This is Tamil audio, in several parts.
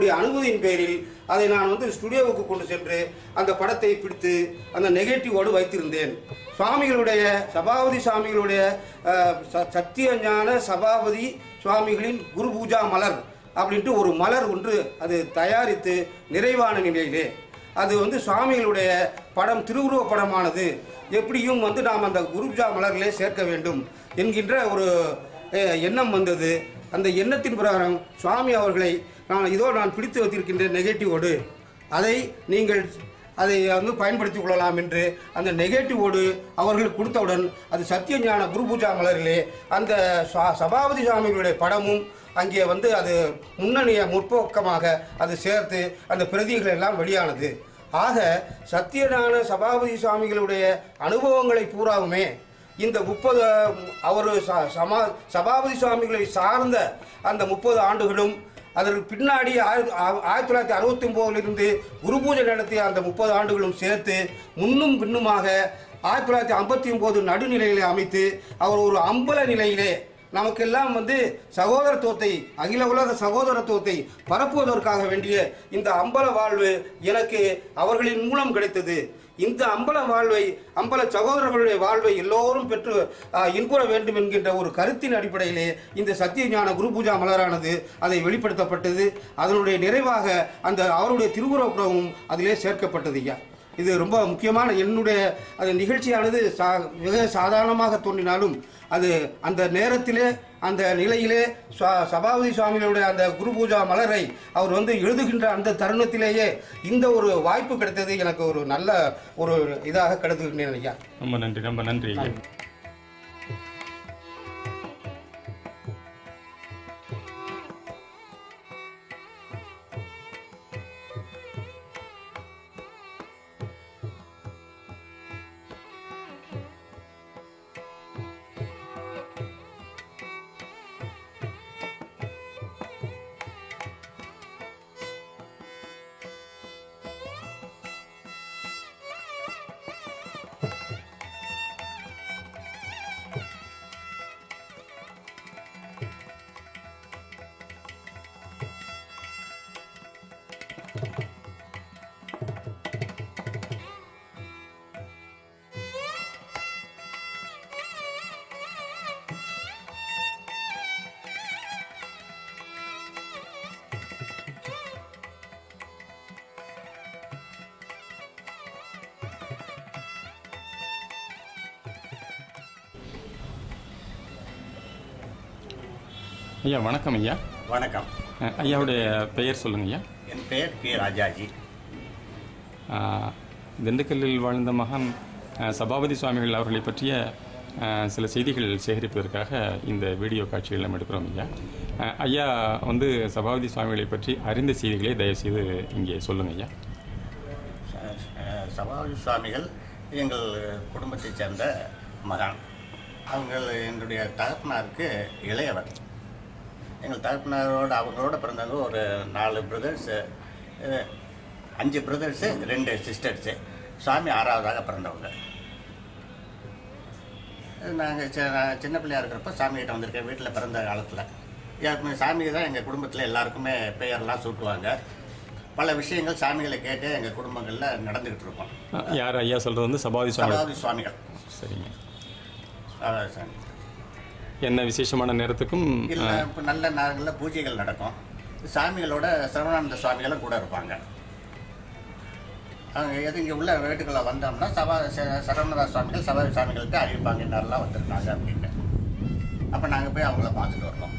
என்னுடைய அனுமதியின் பேரில் அதை நான் வந்து ஸ்டுடியோவுக்கு கொண்டு சென்று அந்த படத்தை பிடித்து அந்த நெகட்டிவோடு வைத்திருந்தேன். சுவாமிகளுடைய சபாபதி சுவாமிகளுடைய ச- சத்திய ஞான சபாபதி சுவாமிகளின் குரு பூஜா மலர் அப்படின்ட்டு ஒரு மலர் ஒன்று அது தயாரித்து நிறைவான நிலையிலே. அது வந்து சுவாமிகளுடைய படம் திருவுருவ படமானது. எப்படியும் வந்து நாம் அந்த குருபூஜா மலரிலே சேர்க்க வேண்டும் என்கின்ற ஒரு எண்ணம் வந்தது. அந்த எண்ணத்தின் பிரகாரம் சுவாமி அவர்களை நான் இதோ நான் பிடித்து வைத்திருக்கின்ற நெகட்டிவோடு அதை நீங்கள் அதை வந்து பயன்படுத்திக் கொள்ளலாம் என்று அந்த நெகட்டிவோடு அவர்கள் கொடுத்தவுடன் அது சத்தியஞான குரு பூஜா மலரிலே அந்த சபாபதி சுவாமிகளுடைய படமும் அங்கே வந்து அது முன்னணிய முற்போக்கமாக அது சேர்த்து அந்த பிரதிகள் எல்லாம் வெளியானது. ஆக சத்தியஞான சபாபதி சுவாமிகளுடைய அனுபவங்களை பூராவுமே இந்த முப்பது அவர் சமா சபாபதி சுவாமிகளை சார்ந்த அந்த முப்பது ஆண்டுகளும் அதற்கு பின்னாடி ஆயிரத்தி ஆயிரத்தி தொள்ளாயிரத்தி அறுபத்தி ஒம்போதிலிருந்து குரு பூஜை நடத்திய அந்த முப்பது ஆண்டுகளும் சேர்த்து முன்னும் பின்னுமாக ஆயிரத்தி தொள்ளாயிரத்தி ஐம்பத்தி ஒன்பது நடுநிலையிலே அமைத்து அவர் ஒரு அம்பல நிலையிலே நமக்கெல்லாம் வந்து சகோதரத்துவத்தை அகில உலக சகோதரத்துவத்தை பரப்புவதற்காக வேண்டிய இந்த அம்பல வாழ்வு எனக்கு அவர்களின் மூலம் கிடைத்தது. இந்த அம்பல வாழ்வை அம்பல சகோதரர்களுடைய வாழ்வை எல்லோரும் பெற்று இன்புற வேண்டும் என்கின்ற ஒரு கருத்தின் அடிப்படையிலே இந்த சத்திய ஞான குரு பூஜா மலரானது அதை வெளிப்படுத்தப்பட்டது. அதனுடைய நிறைவாக அந்த அவருடைய திருவுருவப்புறமும் அதிலே சேர்க்கப்பட்டது ஐயா. இது ரொம்ப முக்கியமான என்னுடைய அந்த நிகழ்ச்சியானது சா மிக சாதாரணமாக தோன்றினாலும் அது அந்த நேரத்திலே அந்த நிலையிலே சபாபதி சுவாமிகளுடைய அந்த குரு பூஜா மலரை அவர் வந்து எழுதுகின்ற அந்த தருணத்திலேயே இந்த ஒரு வாய்ப்பு கிடைத்தது எனக்கு ஒரு நல்ல ஒரு இதாக கிடைத்துக்கிட்டேன் ஐயா. ரொம்ப நன்றி ரொம்ப நன்றி ஐயா வணக்கம் ஐயா. வணக்கம். ஐயாவுடைய பெயர் சொல்லுங்க ஐயா. என் பெயர் பி ராஜாஜி. திண்டுக்கல்லில் வாழ்ந்த மகான் சபாபதி சுவாமிகள் அவர்களை பற்றிய சில செய்திகள் சேகரிப்பதற்காக இந்த வீடியோ காட்சிகள் நம்ம எடுக்கிறோம் ஐயா. ஐயா வந்து சபாபதி சுவாமிகளை பற்றி அறிந்த செய்திகளை தயவுசெய்து இங்கே சொல்லுங்க ஐயா. சபாபதி சுவாமிகள் எங்கள் குடும்பத்தைச் சேர்ந்த மகான். அவங்கள் என்னுடைய தகப்பனாருக்கு இளையவர் எங்கள் தகப்பனாரோட அவங்களோட பிறந்தவங்க ஒரு நாலு பிரதர்ஸு அஞ்சு பிரதர்ஸு ரெண்டு சிஸ்டர்ஸு சாமி ஆறாவதாக பிறந்தவங்க. நாங்கள் சின்ன பிள்ளையா இருக்கிறப்ப சாமிகிட்ட வந்திருக்கேன். வீட்டில் பிறந்த காலத்தில். யாருக்குமே சாமி தான் எங்கள் குடும்பத்தில் எல்லாருக்குமே பெயர்லாம் சூட்டுவாங்க. பல விஷயங்கள் சாமிகளை கேட்டு எங்கள் குடும்பங்களில் நடந்துக்கிட்டு இருக்கோம். யார் ஐயா சொல்றது வந்து சுவாமிகள் சபாதி சுவாமிகள். சரிங்க. சாமி என்ன விசேஷமான நேரத்துக்கும் இல்லை இப்போ நல்ல நாளில் பூஜைகள் நடக்கும். சாமிகளோட சரவணானந்த சுவாமிகளும் கூட இருப்பாங்க. அவங்க எது இங்கே உள்ள வீட்டுக்குள்ள வந்தோம்னா சபா ச- சரவணதா சுவாமிகள் சபாதி சுவாமிகள்கிட்ட அறிவிப்பாங்க இன்னாரெல்லாம் வந்திருக்காங்க அப்படின்னு அப்போ நாங்கள் போய் அவங்கள பார்த்துட்டு வரணும்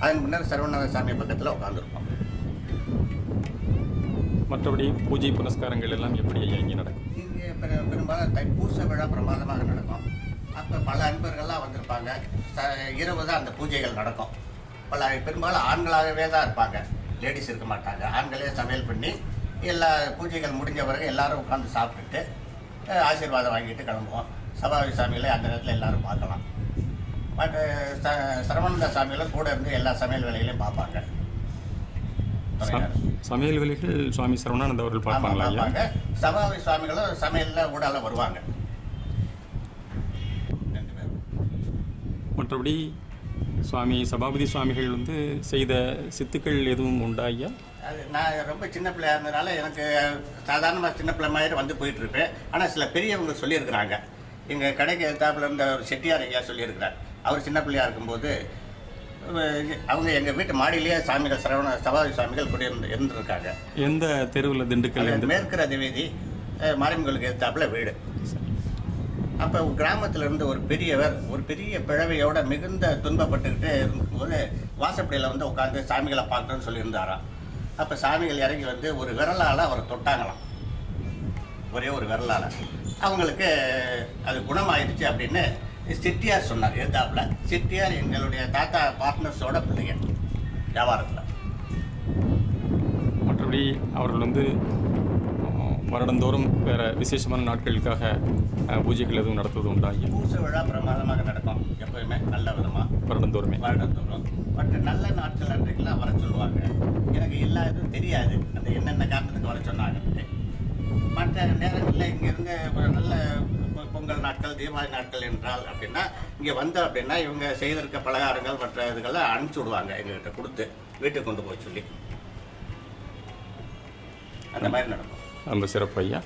அதன் முன்னர் சரவணநாத சாமி பக்கத்தில் உட்காந்துருப்போம் மற்றபடி பூஜை புனஸ்காரங்கள் எல்லாம் எப்படி ஐயா இங்கே நடக்கும்? இங்கே பெரு- பெரும்பாலும் தைப்பூச விழா பிரமாதமாக நடக்கும். அப்போ பல அன்பர்கள்லாம் வந்திருப்பாங்க. ச இரவு தான் அந்த பூஜைகள் நடக்கும். பல பெரும்பாலும் ஆண்களாகவே தான் இருப்பாங்க. லேடிஸ் இருக்க மாட்டாங்க. ஆண்களே சமையல் பண்ணி எல்லா பூஜைகள் முடிஞ்ச பிறகு எல்லாரும் உட்காந்து சாப்பிட்டுட்டு ஆசீர்வாதம் வாங்கிட்டு கிளம்புவோம். சபாவி சாமிகளை அந்த நேரத்தில் எல்லாரும் பார்க்கலாம். மற்ற ச சரவணந்த சாமிகளும் கூட இருந்து எல்லா சமையல் வேலைகளையும் பார்ப்பாங்க. சமையல் வேலைகள் சுவாமி சரவணானந்த அவர்கள் பார்ப்பாங்க. சபாவி சுவாமிகளும் சமையல்ல ஊடால வருவாங்க ரெண்டு பேரும் மற்றபடி சுவாமி சபாபதி சுவாமிகள் வந்து செய்த சித்துக்கள் எதுவும் உண்டா ஐயா? அது நான் ரொம்ப சின்ன பிள்ளையா இருந்ததுனால எனக்கு சாதாரணமாக சின்ன பிள்ளை மாதிரி வந்து போயிட்டு இருப்பேன் ஆனால் சில பெரியவங்க சொல்லியிருக்கிறாங்க. எங்கள் கடைக்கு எதிர்த்தாப்புல இருந்த ஒரு செட்டியார் ஐயா சொல்லியிருக்கிறார். அவர் சின்ன பிள்ளையா இருக்கும்போது அவங்க எங்கள் வீட்டு மாடியிலேயே சாமிகள் சரவண சபாதி சுவாமிகள் குடியிருந்து இருந்திருக்காங்க. எந்த தெருவில் திண்டுக்கல் மேற்கிற தேவேதி அஹ், மாரியம்மனுக்கு எதிர்த்தாப்புல வீடு. அப்போ கிராமத்தில் இருந்து ஒரு பெரியவர் ஒரு பெரிய பிழவையோட மிகுந்த துன்பப்பட்டுக்கிட்டே இருக்கும்போது வாசப்படியில் வந்து உட்காந்து சாமிகளை பார்க்கணும்னு சொல்லியிருந்தாராம் அப்போ சாமிகள் இறங்கி வந்து ஒரு விரலால் அவரை தொட்டாங்களாம். ஒரே ஒரு விரலால். அவங்களுக்கு அது குணமாயிடுச்சு அப்படின்னு சிட்டியார் சொன்னார் எதிர்த்தாப்புல சிட்டியார் எங்களுடைய தாத்தா பார்ட்னர்ஸோட பிள்ளைங்க வியாபாரத்தில். மற்றபடி அவர்கள் வந்து வருடந்தோறும் வேற விசேஷமான நாட்களுக்காக பூஜைகள் எதுவும் நடத்துவது உண்டா? பூச விழா பிரமாதமாக நடக்கும். எப்பவுமே நல்ல விதமாக வருடந்தோறுமே. வருடந்தோறும். பட் நல்ல நாட்கள் அன்றைக்கெல்லாம் வர சொல்லுவாங்க. எனக்கு எல்லா இதுவும் தெரியாது. அந்த என்னென்ன காரணத்துக்கு வர சொன்னாங்கன்ட்டு. மற்ற நேரங்களில் இங்கேருந்து நல்ல பொங்கல் நாட்கள் தீபாவளி நாட்கள் என்றால் அப்படின்னா இங்கே வந்தோம் அப்படின்னா இவங்க செய்திருக்க பலகாரங்கள் மற்ற இதுகளை அனுப்பிச்சி விடுவாங்க எங்ககிட்ட கொடுத்து வீட்டுக்கு கொண்டு போய் சொல்லி. அந்த மாதிரி நடக்கும். ரொம்ப சிறப்பு ஐயா.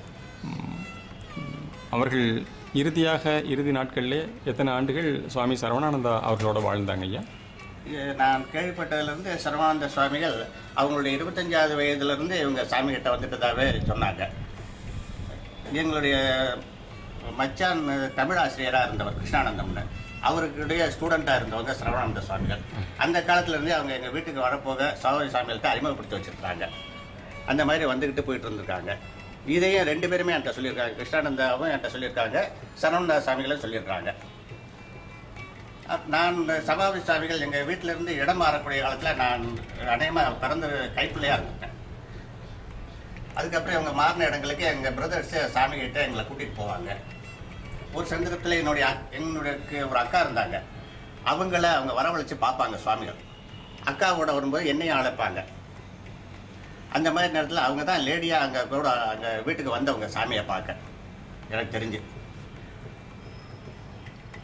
அவர்கள் இறுதியாக இறுதி நாட்களிலே எத்தனை ஆண்டுகள் சுவாமி சரவணானந்தா அவர்களோட வாழ்ந்தாங்க ஐயா? நான் கேள்விப்பட்டதுலேருந்து சரவானந்த சுவாமிகள் அவங்களுடைய இருபத்தஞ்சாவது வயதுலேருந்து இவங்க சாமிகிட்ட வந்துட்டதாகவே சொன்னாங்க. எங்களுடைய மச்சான் தமிழ் ஆசிரியராக இருந்தவர் கிருஷ்ணானந்தம்னு. அவருக்குடைய ஸ்டூடெண்ட்டாக இருந்தவங்க சரவணானந்த சுவாமிகள். அந்த காலத்துலேருந்தே அவங்க எங்கள் வீட்டுக்கு வரப்போக சாவரி சாமிகள்கிட்ட அறிமுகப்படுத்தி வச்சுருக்காங்க அந்த மாதிரி வந்துக்கிட்டு போயிட்டு இருந்திருக்காங்க. இதையும் ரெண்டு பேருமே என்கிட்ட சொல்லியிருக்காங்க. கிருஷ்ணானந்தாவும் என்கிட்ட சொல்லியிருக்காங்க. சரவணா சாமிகளும் சொல்லியிருக்காங்க. நான் சபாபதி சாமிகள் எங்கள் வீட்டிலேருந்து இடம் மாறக்கூடிய காலத்தில் நான் அநேகமாக பிறந்த கைப்பிள்ளையாக இருந்தேன் அதுக்கப்புறம் இவங்க மாறின இடங்களுக்கு எங்கள் பிரதர்ஸு சாமிகிட்ட எங்களை கூட்டிகிட்டு போவாங்க. ஒரு சந்தர்ப்பத்தில் என்னுடைய என்னுடைய ஒரு அக்கா இருந்தாங்க. அவங்கள அவங்க வரவழைச்சு பார்ப்பாங்க சுவாமிகள். அக்காவோட வரும்போது என்னையும் அழைப்பாங்க. அந்த மாதிரி நேரத்தில் அவங்க தான் லேடியாக அங்கே கூட அங்கே வீட்டுக்கு வந்தவங்க சாமியை பார்க்க. எனக்கு தெரிஞ்சு.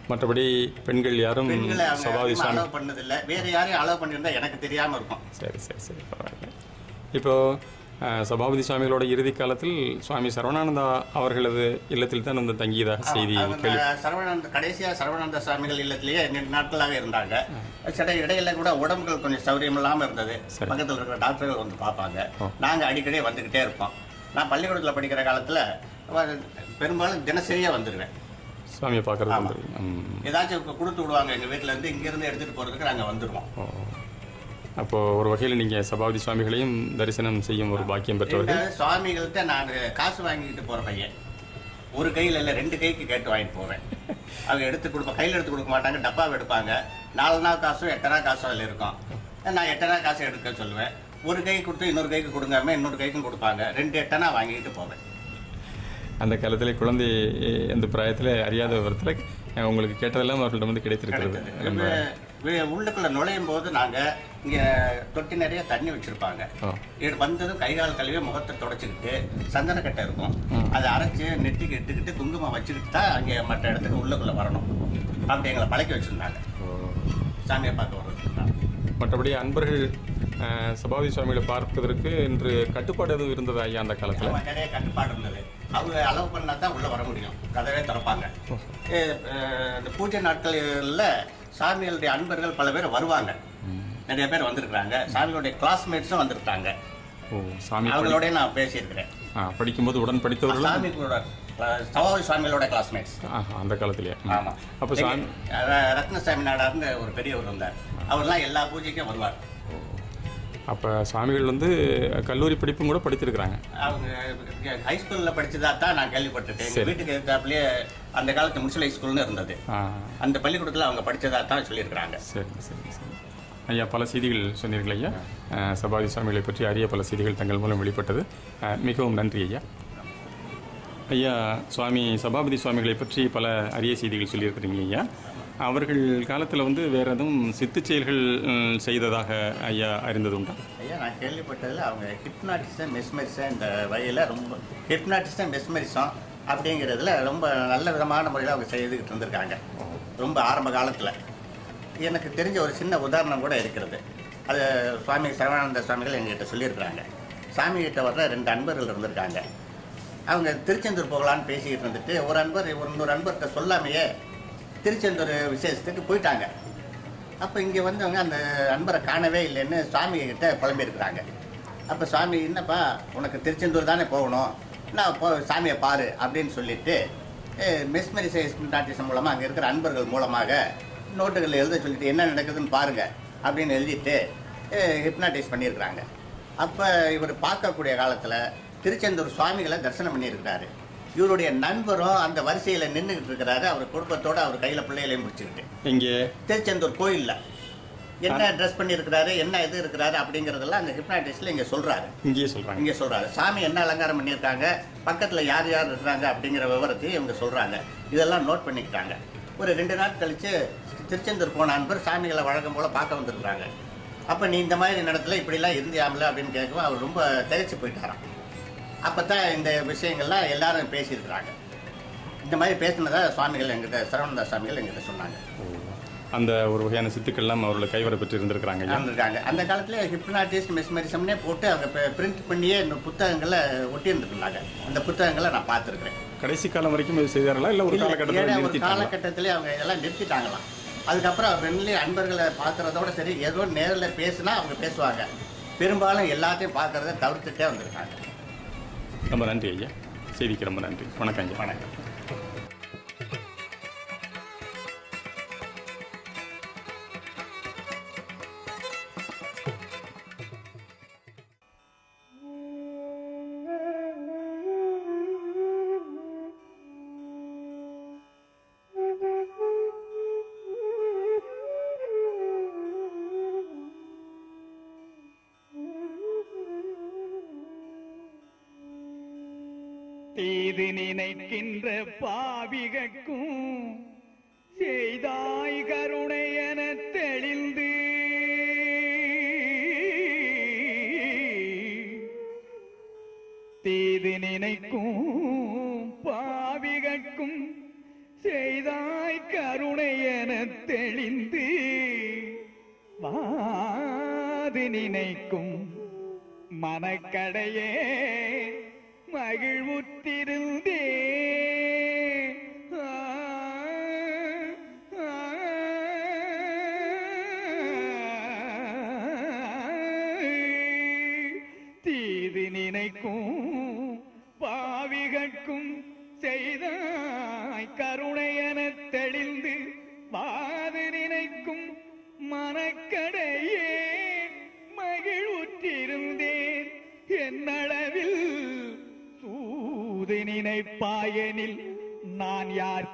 மற்றபடி பெண்கள் யாரும் சபாதி அலோவ் பண்ணதில்லை. வேற யாரையும் அலோவ் பண்ணியிருந்தா எனக்கு தெரியாமல் இருக்கும். சரி சரி சரி பரவாயில்ல. இப்போ சபாபதி சுவாமிகளோட இறுதி காலத்தில் சுவாமி சரவணானந்தா அவர்களது இல்லத்தில் தான் வந்து தங்கியதாக செய்தி சரவணானந்த கடைசியா சரவணானந்த சுவாமிகள் இல்லத்திலேயே நாட்களாக இருந்தாங்க. சில இடையில கூட உடம்புகள் கொஞ்சம் சௌரியம் இல்லாம இருந்தது. பக்கத்துல இருக்கிற டாக்டர்கள் வந்து பார்ப்பாங்க. ஓ. நாங்க அடிக்கடி வந்துகிட்டே இருப்போம். நான் பள்ளிக்கூடத்துல படிக்கிற காலத்துல பெரும்பாலும் தினசரியா வந்துடுவேன் சுவாமியை பார்க்கறது. ஏதாச்சும் கொடுத்து விடுவாங்க. எங்க வீட்டுல இருந்து இங்க இருந்து எடுத்துட்டு போறதுக்கு நாங்க வந்துருவோம் ஓ. அப்போ ஒரு வகையில் நீங்க சபாபதி சுவாமிகளையும் தரிசனம் செய்யும் ஒரு பாக்கியம் பெற்றவர்கள். சுவாமிகள்கிட்ட நான் காசு வாங்கிட்டு போற பையன். ஒரு கையில் இல்லை ரெண்டு கைக்கு கேட்டு வாங்கிட்டு போவேன். அவங்க எடுத்து கொடுப்பா கையில் எடுத்து கொடுக்க மாட்டாங்க டப்பாவை எடுப்பாங்க. நாலு நாள் காசும் எட்டனா காசும் அதில் இருக்கும். நான் எட்டனா காசு எடுக்க சொல்லுவேன். ஒரு கை கொடுத்து இன்னொரு கைக்கு கொடுங்காம இன்னொரு கைக்கும் கொடுப்பாங்க. ரெண்டு எட்டனா வாங்கிட்டு போவேன். அந்த காலத்தில் குழந்தை அந்த பிராயத்தில் அறியாத விவரத்தில் உங்களுக்கு கேட்டதெல்லாம் அவர்களிடம் வந்து கிடைத்திருக்கிறது. உள்ளுக்குள்ள நுழையும் போது நாங்க இங்க தொட்டி நிறைய தண்ணி வச்சிருப்பாங்க. இது வந்ததும் கை கால் கழுவி முகத்தை தொடச்சிக்கிட்டு சந்தனக்கட்டை இருக்கும். அதை அரைச்சு நெட்டிக்கு இட்டுக்கிட்டு குங்குமம் வச்சுக்கிட்டு தான் அங்கே மற்ற இடத்துக்கு உள்ளுக்குள்ள வரணும். அப்படி எங்களை பழக்கி வச்சிருந்தாங்க. சாமியை பார்க்க வர்றதுக்கு மற்றபடி அன்பர்கள் அஹ், சபாபதி சுவாமிகளை பார்ப்பதற்கு இன்று கட்டுப்பாடு எதுவும் இருந்ததா ஐயா அந்த காலத்தில்? நிறைய கட்டுப்பாடு இருந்தது. அவங்க அளவு பண்ணா தான் உள்ள வர முடியும். கதவே திறப்பாங்க. இந்த பூஜை நாட்களில் சாமிகளுடைய அன்பர்கள் பல பேர் வருவாங்க. நிறைய பேர் வந்திருக்கிறாங்க. சாமிகளுடைய கிளாஸ்மேட்ஸும் வந்திருக்காங்க ஓ சாமி படி- அவங்களோடய நான் பேசியிருக்கிறேன். படிக்கும்போது உடன் படித்தவர்களும் சாமி கூட சவாவி சுவாமிகளோட கிளாஸ்மேட்ஸ் அந்த காலத்திலேயே. ஆமா. அப்போ சாமி ரத்னசாமி நாடார்னு ஒரு பெரியவர் இருந்தார். அவர்லாம் எல்லா பூஜைக்கும் வருவார். அப்போ சுவாமிகள் வந்து கல்லூரி படிப்பும் கூட படித்திருக்கிறாங்க. அவங்க ஹைஸ்கூலில் படிச்சதா தான் நான் கேள்விப்பட்டிருக்கேன். வீட்டுக்கு எதிர்த்தாப்புலயே அந்த காலத்து முனிசிபல் ஹைஸ்கூல்னு இருந்தது. அந்த பள்ளிக்கூடத்தில் அவங்க படிச்சதா தான் சொல்லியிருக்கிறாங்க. சரி சரி சரி. ஐயா பல செய்திகள் சொன்னீர்கள் ஐயா. சபாதி சுவாமிகளை பற்றி அரிய பல செய்திகள் தங்கள் மூலம் வெளிப்பட்டது. மிகவும் நன்றி ஐயா. ஐயா சுவாமி சபாபதி சுவாமிகளை பற்றி பல அரிய செய்திகள் சொல்லியிருக்கிறீங்க ஐயா. அவர்கள் காலத்தில் வந்து வேற எதுவும் சித்துச் செயல்கள் செய்ததாக ஐயா அறிந்தது உண்டா ஐயா நான் கேள்விப்பட்டதில் அவங்க ஹிப்னாட்டிசம் மெஸ்மரிசம் இந்த வகையில் ரொம்ப ஹிப்னாட்டிசம் மெஸ்மரிசம் அப்படிங்கிறதுல ரொம்ப நல்ல விதமான முறையில் அவங்க செய்துக்கிட்டு இருந்திருக்காங்க. ரொம்ப ஆரம்ப காலத்தில். எனக்கு தெரிஞ்ச ஒரு சின்ன உதாரணம் கூட இருக்கிறது. அது சுவாமி சரவானந்த சுவாமிகள் எங்ககிட்ட சொல்லியிருக்கிறாங்க. சாமிகிட்ட வர்ற ரெண்டு அன்பர்கள் இருந்திருக்காங்க. அவங்க திருச்செந்தூர் போகலான்னு பேசிக்கிட்டு இருந்துட்டு ஒரு அன்பர் ஒரு இன்னொரு அன்பர்கிட்ட சொல்லாமையே திருச்செந்தூர் விசேஷத்துக்கு போயிட்டாங்க. அப்போ இங்கே வந்தவங்க அந்த அன்பரை காணவே இல்லைன்னு சாமிகிட்ட புலம்பியிருக்கிறாங்க. அப்போ சுவாமி என்னப்பா உனக்கு திருச்செந்தூர் தானே போகணும்? நான் போ சாமியை பாரு அப்படின்னு சொல்லிட்டு மெஸ்மரிசைஸ் நாட்டிசம் மூலமாக அங்கே இருக்கிற அன்பர்கள் மூலமாக நோட்டுகள் எழுத சொல்லிட்டு என்ன நடக்குதுன்னு பாருங்க அப்படின்னு எழுதிட்டு ஹிப்னாட்டைஸ் பண்ணியிருக்கிறாங்க. அப்போ இவர் பார்க்கக்கூடிய காலத்தில் திருச்செந்தூர் சுவாமிகளை தரிசனம் பண்ணியிருக்கிறாரு. இவருடைய நண்பரும் அந்த வரிசையில் நின்றுக்கிட்டு இருக்கிறாரு. அவர் குடும்பத்தோட அவர் கையில் பிள்ளைகளையும் முடிச்சுக்கிட்டு இங்கே திருச்செந்தூர் கோயில்ல. என்ன ட்ரெஸ் பண்ணியிருக்கிறாரு என்ன இது இருக்கிறாரு அப்படிங்கிறதெல்லாம் அந்த ஹிப்னாட்டிஸ்ட்ல இங்க சொல்றாரு. இங்கேயே சொல்கிறாங்க இங்க சொல்றாரு. சாமி என்ன அலங்காரம் பண்ணியிருக்காங்க பக்கத்துல யார் யார் இருக்கிறாங்க அப்படிங்கிற விவரத்தையும் இவங்க சொல்றாங்க. இதெல்லாம் நோட் பண்ணிக்கிட்டாங்க. ஒரு ரெண்டு நாள் கழிச்சு திருச்செந்தூர் போன அன்பர் சாமிகளை வழக்கம் போல பார்க்க வந்திருக்கிறாங்க. அப்ப நீ இந்த மாதிரி இடத்துல இப்படிலாம் இருந்தியாமல அப்படின்னு கேட்கவும் அவர் ரொம்ப திகைச்சு போயிட்டாராம். அப்பதான் இந்த விஷயங்கள்லாம் எல்லாரும் பேசியிருக்கிறாங்க. இந்த மாதிரி பேசினதா சுவாமிகள் எங்கிட்ட சரவணதாஸ் சுவாமிகள் எங்கிட்ட சொன்னாங்க. அந்த ஒரு வகையான சித்துக்கள்லாம் அவர்கள் கைவர பெற்று இருந்திருக்கிறாங்க இருந்திருக்காங்க. அந்த காலத்துல ஹிப்னாட்டிஸ்ட் மெஸ்மரிசம்னே போட்டு அவங்க பிரிண்ட் பண்ணியே இந்த புத்தகங்களை ஒட்டி இருந்திருந்தாங்க அந்த புத்தகங்களை நான் பார்த்துருக்கிறேன். கடைசி காலம் வரைக்கும் இது செய்தார்களா? இல்லை ஒரு காலகட்டத்தில் ஒரு காலகட்டத்திலே அவங்க இதெல்லாம் நிறுத்திட்டாங்களாம். அதுக்கப்புறம் ஃப்ரெண்ட்லி அன்பர்களை பார்க்கறதோட சரி ஏதோ நேரில் பேசுனா அவங்க பேசுவாங்க. பெரும்பாலும் எல்லாத்தையும் பார்க்கறத தவிர்த்துட்டே வந்திருக்காங்க. ரொம்ப நன்றி ஐயா. செய்திக்கு ரொம்ப நன்றி. வணக்கம் ஐயா. வணக்கம். தீது நினைக்கின்ற பாவிகக்கும் செய்தாய் கருணை என தெளிந்து. தீது நினைக்கும் பாவிகக்கும் செய்தாய் கருணை என தெளிந்து. வாது நினைக்கும் மனக்கடையே மகிழ்வுற்றிருந்தே தீது நினைக்கும் பாவிகட்கும் செய்தாய் கரு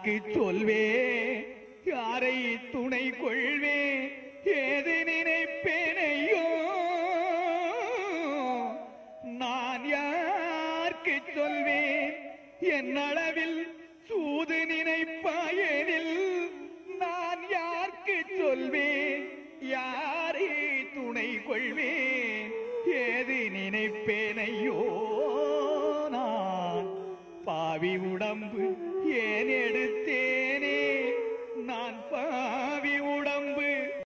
யாருக்கு சொல்வே யாரை துணை கொள்வே ஏது நினைப்பேனையோ? நான் யாருக்கு சொல்வேன்? என் அளவில் சூது நினைப்பேன்.